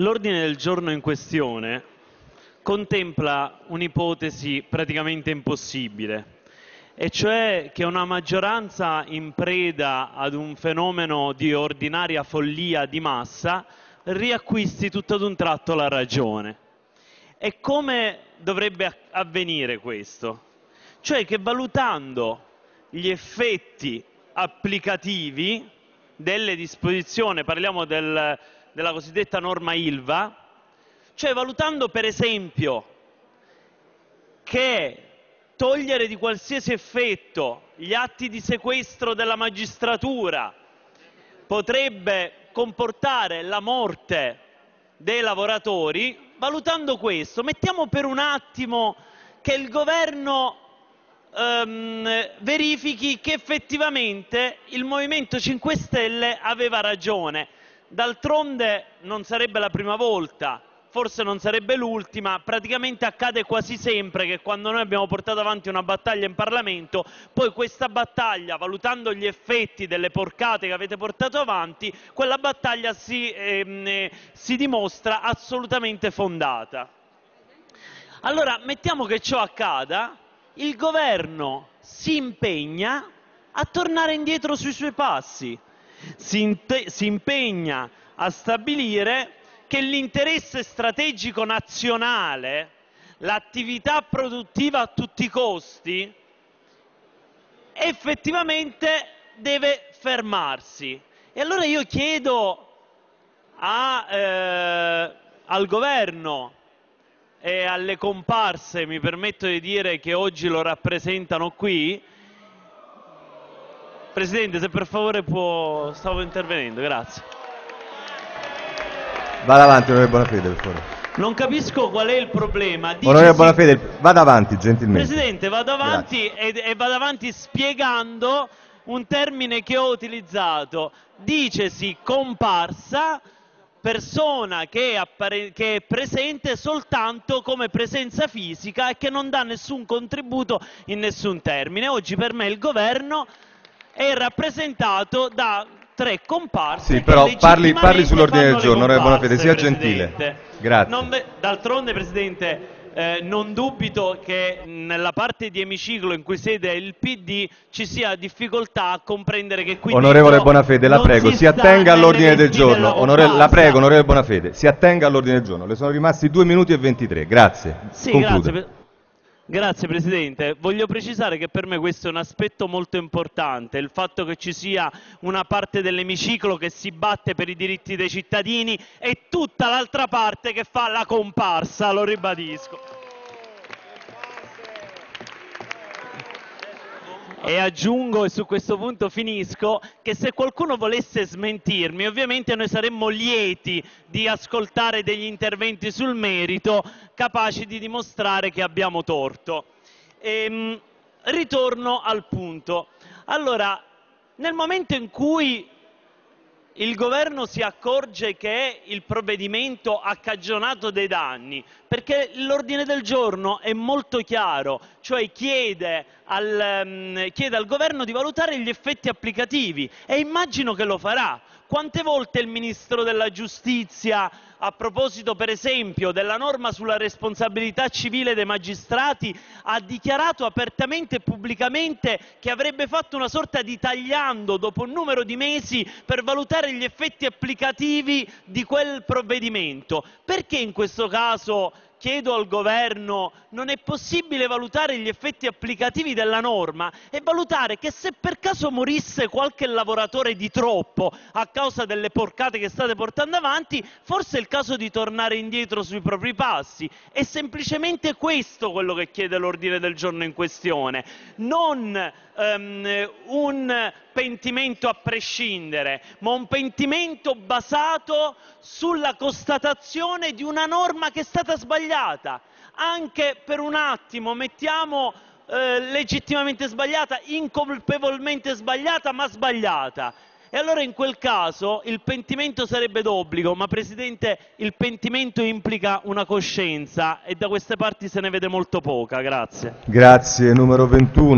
L'ordine del giorno in questione contempla un'ipotesi praticamente impossibile, e cioè che una maggioranza in preda ad un fenomeno di ordinaria follia di massa riacquisti tutto ad un tratto la ragione. E come dovrebbe avvenire questo? Cioè che valutando gli effetti applicativi delle disposizioni, parliamo del della cosiddetta norma Ilva, cioè valutando per esempio che togliere di qualsiasi effetto gli atti di sequestro della magistratura potrebbe comportare la morte dei lavoratori, valutando questo, mettiamo per un attimo che il governo ehm, verifichi che effettivamente il Movimento 5 Stelle aveva ragione D'altronde non sarebbe la prima volta, forse non sarebbe l'ultima, praticamente accade quasi sempre che quando noi abbiamo portato avanti una battaglia in Parlamento, poi questa battaglia, valutando gli effetti delle porcate che avete portato avanti, quella battaglia si, ehm, si dimostra assolutamente fondata. Allora, mettiamo che ciò accada, il governo si impegna a tornare indietro sui suoi passi si, si impegna a stabilire che l'interesse strategico nazionale, l'attività produttiva a tutti i costi, effettivamente deve fermarsi. E allora io chiedo a, eh, al governo e alle comparse, mi permetto di dire che oggi lo rappresentano qui, Presidente, se per favore può... Stavo intervenendo, grazie. Vada avanti, onorevole Bonafede, per favore. Non capisco qual è il problema. Dice onorevole Bonafede, vada avanti, gentilmente. Presidente, vado avanti e, e vado avanti spiegando un termine che ho utilizzato. Dicesi comparsa persona che è, che è, presente soltanto come presenza fisica e che non dà nessun contributo in nessun termine. Oggi per me il governo è rappresentato da tre comparse. Sì, però parli, parli sull'ordine del giorno, onorevole Bonafede, sia gentile. Grazie. D'altronde, Presidente, eh, non dubito che nella parte di emiciclo in cui siede il PD ci sia difficoltà a comprendere che qui Onorevole Bonafede, la prego, si, si attenga all'ordine del giorno. Onore, la prego, onorevole Bonafede, si attenga all'ordine del giorno. Le sono rimasti due minuti e 23. Grazie. Sì, Conclude. grazie. Grazie Presidente. Voglio precisare che per me questo è un aspetto molto importante, il fatto che ci sia una parte dell'emiciclo che si batte per i diritti dei cittadini e tutta l'altra parte che fa la comparsa, lo ribadisco. E aggiungo, e su questo punto finisco, che se qualcuno volesse smentirmi, ovviamente noi saremmo lieti di ascoltare degli interventi sul merito capaci di dimostrare che abbiamo torto. Ehm, ritorno al punto. Allora, nel momento in cui il governo si accorge che il provvedimento ha cagionato dei danni, perché l'ordine del giorno è molto chiaro, cioè chiede al, um, chiede al governo di valutare gli effetti applicativi e immagino che lo farà. Quante volte il Ministro della Giustizia a proposito per esempio della norma sulla responsabilità civile dei magistrati, ha dichiarato apertamente e pubblicamente che avrebbe fatto una sorta di tagliando dopo un numero di mesi per valutare gli effetti applicativi di quel provvedimento. Perché in questo caso chiedo al governo, non è possibile valutare gli effetti applicativi della norma e valutare che se per caso morisse qualche lavoratore di troppo a causa delle porcate che state portando avanti, forse è il caso di tornare indietro sui propri passi. È semplicemente questo quello che chiede l'ordine del giorno in questione, non um, un pentimento a prescindere, ma un pentimento basato sulla constatazione di una norma che è stata sbagliata. Anche per un attimo mettiamo eh, legittimamente sbagliata, incolpevolmente sbagliata, ma sbagliata. E allora in quel caso il pentimento sarebbe d'obbligo, ma Presidente il pentimento implica una coscienza e da queste parti se ne vede molto poca. Grazie. Grazie, numero 21.